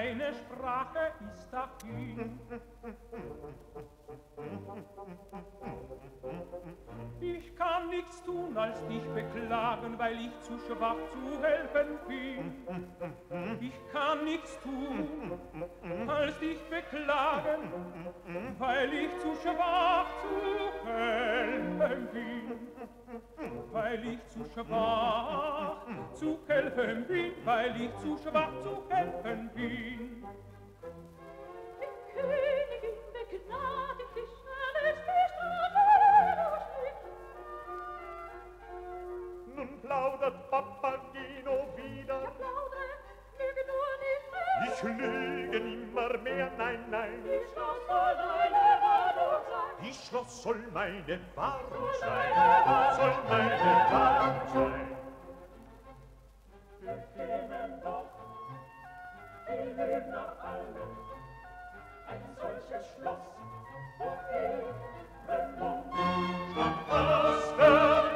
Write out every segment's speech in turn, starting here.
keine Sprache ist dahin. Ich kann nichts tun, als dich beklagen, weil ich zu schwach zu helfen bin. Ich kann nichts tun, als dich beklagen, weil ich zu schwach zu helfen bin. Weil ich zu schwach zu helfen bin, weil ich zu schwach zu helfen bin. Ich kühne, mir gnade dich schnalest Schwester los mich Nun plaudert Pappatino wieder Ich plaudere, mir bino nie Ich leg in nein nein Ich soll mal deine Worte soll meine sein! alle ein solches Schloss, wo ehre Mund. Schwarz,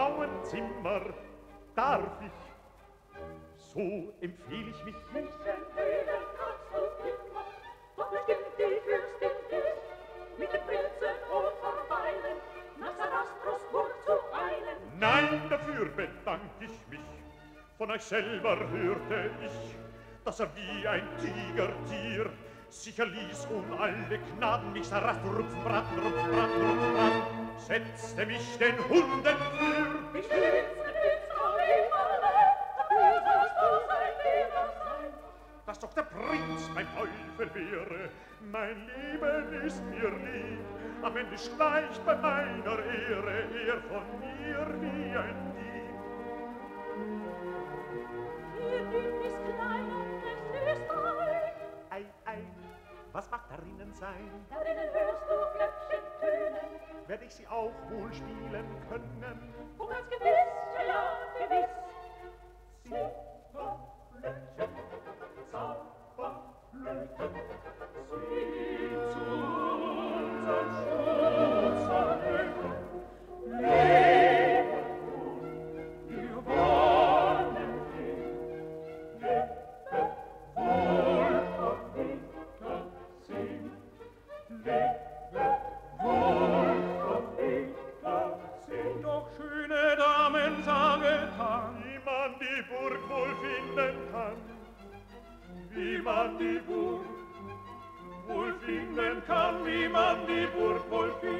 Frauenzimmer darf ich, so empfehle ich mich. Mich empfehlen kannst du immer, doch bestimmt die höchste Lust, mit dem Prinzen und verweilen, nach Sarastrosburg zu eilen. Nein, dafür bedank ich mich, von euch selber hörte ich, dass er wie ein Tigertier sicher ließ um alle Knaben mich sarat rupf brat rupf brat rupf brat setzte mich den Hunden für ich will Was doch der Prinz mein Teufel wäre, mein Leben ist mir lieb. Am Ende gleich bei meiner Ehre er von mir wie ein Dieb. Stunden sein. Darinnen hörst du Glöckchen tönen, werd ich sie auch wohl spielen können. Um als Gewinn Wie man die Burg wohl finden kann, wie man die Burg wohl finden kann, wie man die Burg wohl finden kann.